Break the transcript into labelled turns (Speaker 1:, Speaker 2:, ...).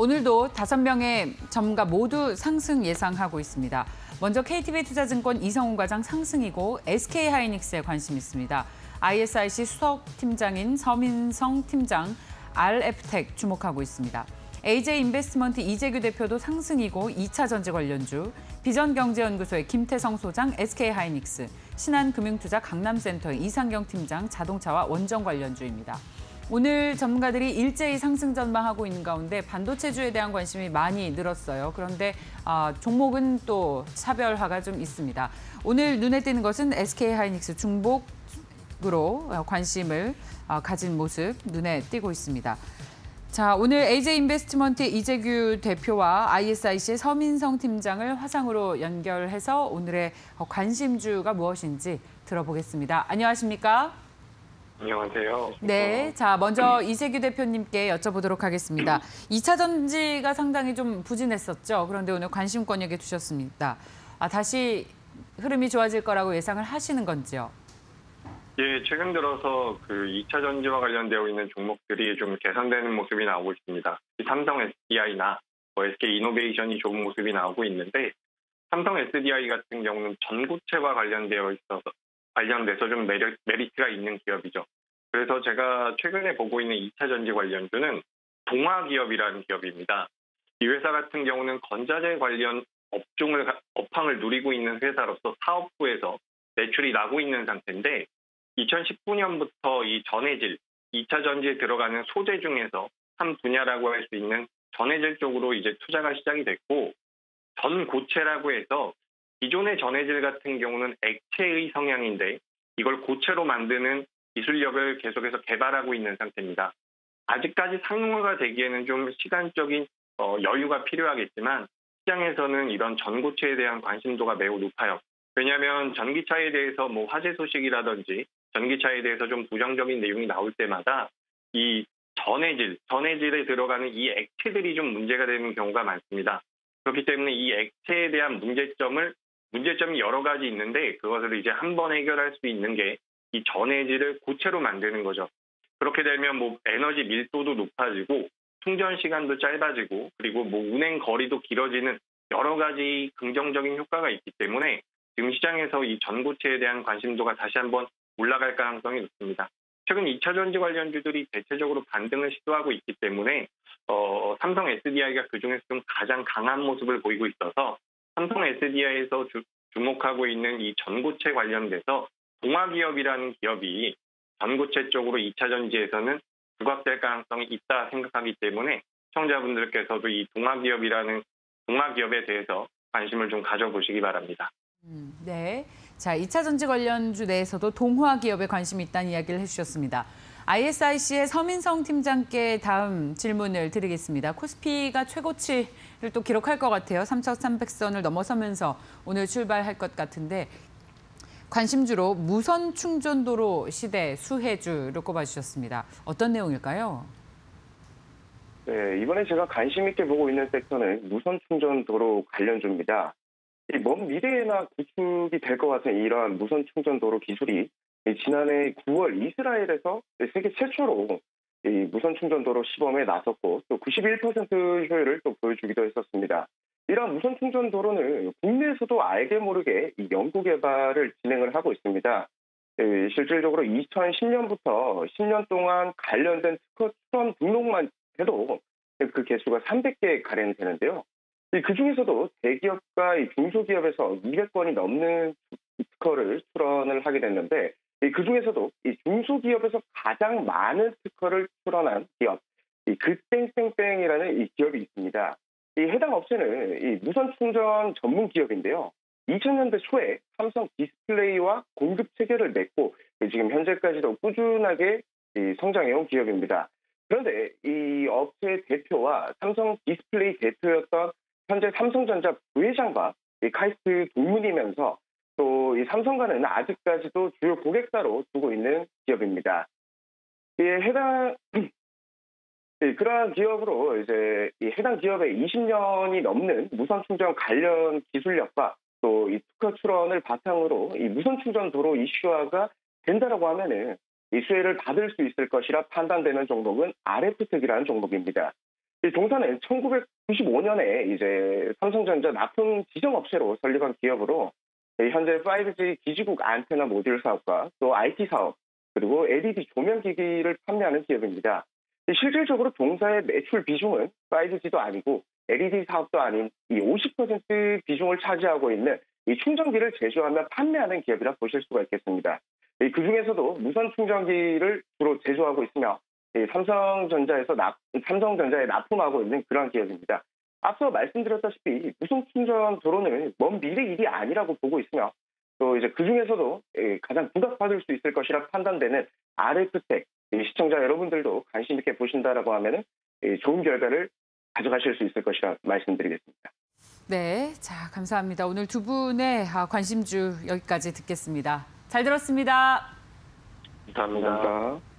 Speaker 1: 오늘도 다섯 명의 점가 모두 상승 예상하고 있습니다. 먼저 KTB 투자증권 이성훈 과장 상승이고 SK하이닉스에 관심 있습니다. ISIC 수석 팀장인 서민성 팀장 RF텍 주목하고 있습니다. AJ 인베스트먼트 이재규 대표도 상승이고 2차 전지 관련주, 비전경제연구소의 김태성 소장 SK하이닉스, 신한금융투자 강남센터의 이상경 팀장 자동차와 원전 관련주입니다. 오늘 전문가들이 일제히 상승 전망하고 있는 가운데 반도체주에 대한 관심이 많이 늘었어요. 그런데 아, 종목은 또 차별화가 좀 있습니다. 오늘 눈에 띄는 것은 SK하이닉스 중복으로 관심을 아, 가진 모습 눈에 띄고 있습니다. 자, 오늘 AJ 인베스트먼트 이재규 대표와 ISIC의 서민성 팀장을 화상으로 연결해서 오늘의 관심주가 무엇인지 들어보겠습니다. 안녕하십니까?
Speaker 2: 안녕하세요.
Speaker 1: 네, 자 먼저 이재규 대표님께 여쭤보도록 하겠습니다. 2차 전지가 상당히 좀 부진했었죠. 그런데 오늘 관심 권역에 두셨습니다. 아, 다시 흐름이 좋아질 거라고 예상을 하시는 건지요?
Speaker 2: 예, 최근 들어서 그 2차 전지와 관련되어 있는 종목들이 좀 개선되는 모습이 나오고 있습니다. 삼성 SDI나 뭐 SK 이노베이션이 좋은 모습이 나오고 있는데 삼성 SDI 같은 경우는 전고체와 관련되어 있어서 관련돼서 좀 메리, 메리트가 있는 기업이죠. 그래서 제가 최근에 보고 있는 2차 전지 관련주는 동화기업이라는 기업입니다. 이 회사 같은 경우는 건자재 관련 업종을 업황을 누리고 있는 회사로서 사업부에서 매출이 나고 있는 상태인데 2019년부터 이 전해질 2차 전지에 들어가는 소재 중에서 한 분야라고 할 수 있는 전해질 쪽으로 이제 투자가 시작이 됐고 전고체라고 해서 기존의 전해질 같은 경우는 액체의 성향인데 이걸 고체로 만드는 기술력을 계속해서 개발하고 있는 상태입니다. 아직까지 상용화가 되기에는 좀 시간적인 어, 여유가 필요하겠지만 시장에서는 이런 전고체에 대한 관심도가 매우 높아요. 왜냐하면 전기차에 대해서 뭐 화재 소식이라든지 전기차에 대해서 좀 부정적인 내용이 나올 때마다 이 전해질, 전해질에 들어가는 이 액체들이 좀 문제가 되는 경우가 많습니다. 그렇기 때문에 이 액체에 대한 문제점을 문제점이 여러 가지 있는데 그것을 이제 한 번 해결할 수 있는 게 이 전해질을 고체로 만드는 거죠. 그렇게 되면 뭐 에너지 밀도도 높아지고 충전 시간도 짧아지고 그리고 뭐 운행 거리도 길어지는 여러 가지 긍정적인 효과가 있기 때문에 지금 시장에서 이 전고체에 대한 관심도가 다시 한번 올라갈 가능성이 높습니다. 최근 2차 전지 관련주들이 대체적으로 반등을 시도하고 있기 때문에 어, 삼성 SDI가 그중에서 좀 가장 강한 모습을 보이고 있어서 삼성 SDI에서 주, 주목하고 있는 이 전고체 관련돼서 동화기업이라는 기업이 전고체 쪽으로 2차 전지에서는 부각될 가능성이 있다 생각하기 때문에 시청자분들께서도 이 동화기업이라는 동화기업에 대해서 관심을 좀 가져보시기 바랍니다.
Speaker 1: 음, 네. 자, 2차 전지 관련주 내에서도 동화 기업에 관심이 있다는 이야기를 해주셨습니다. ISIC의 서민성 팀장께 다음 질문을 드리겠습니다. 코스피가 최고치를 또 기록할 것 같아요. 3,300선을 넘어서면서 오늘 출발할 것 같은데 관심주로 무선 충전도로 시대 수혜주를 꼽아주셨습니다. 어떤 내용일까요?
Speaker 3: 네, 이번에 제가 관심 있게 보고 있는 섹터는 무선 충전도로 관련주입니다. 먼 미래에나 구축이 될 것 같은 이러한 무선 충전도로 기술이 지난해 9월 이스라엘에서 세계 최초로 무선 충전도로 시범에 나섰고 또 91% 효율을 또 보여주기도 했었습니다. 이러한 무선 충전도로는 국내에서도 알게 모르게 연구 개발을 진행을 하고 있습니다. 실질적으로 2010년부터 10년 동안 관련된 특허 출원 등록만 해도 그 개수가 300개 가량 되는데요. 그 중에서도 대기업과 중소기업에서 200건이 넘는 특허를 출원을 하게 됐는데 그 중에서도 중소기업에서 가장 많은 특허를 출원한 기업, 이 그땡땡땡이라는 이 기업이 있습니다. 이 해당 업체는 이 무선 충전 전문 기업인데요. 2000년대 초에 삼성 디스플레이와 공급 체계를 맺고 지금 현재까지도 꾸준하게 성장해온 기업입니다. 그런데 이 업체 대표와 삼성 디스플레이 대표였던 현재 삼성전자 부회장과 카이스트 동문이면서 또 이 삼성과는 아직까지도 주요 고객사로 두고 있는 기업입니다. 이 해당 그러한 기업으로 이제 이 해당 기업의 20년이 넘는 무선 충전 관련 기술력과 또 이 특허 출원을 바탕으로 이 무선 충전 도로 이슈화가 된다라고 하면은 이 수혜를 받을 수 있을 것이라 판단되는 종목은 RF텍이라는 종목입니다. 이 동사는 1995년에 이제 삼성전자 납품 지정 업체로 설립한 기업으로 예, 현재 5G 기지국 안테나 모듈 사업과 또 IT 사업 그리고 LED 조명 기기를 판매하는 기업입니다. 이 실질적으로 동사의 매출 비중은 5G도 아니고 LED 사업도 아닌 이 50% 비중을 차지하고 있는 이 충전기를 제조하며 판매하는 기업이라 보실 수가 있겠습니다. 이 그중에서도 무선 충전기를 주로 제조하고 있으며 이 삼성전자에서 납, 삼성전자에 납품하고 있는 그런 기업입니다. 앞서 말씀드렸다시피 무선 충전 도로는 먼 미래 일이 아니라고 보고 있으며 또 이제 그 중에서도 가장 부각받을 수 있을 것이라 판단되는 RF텍 시청자 여러분들도 관심 있게 보신다라고 하면은 좋은 결과를 가져가실 수 있을 것이라 말씀드리겠습니다.
Speaker 1: 네, 자 감사합니다. 오늘 두 분의 아, 관심주 여기까지 듣겠습니다. 잘 들었습니다.
Speaker 2: 감사합니다.
Speaker 3: 감사합니다.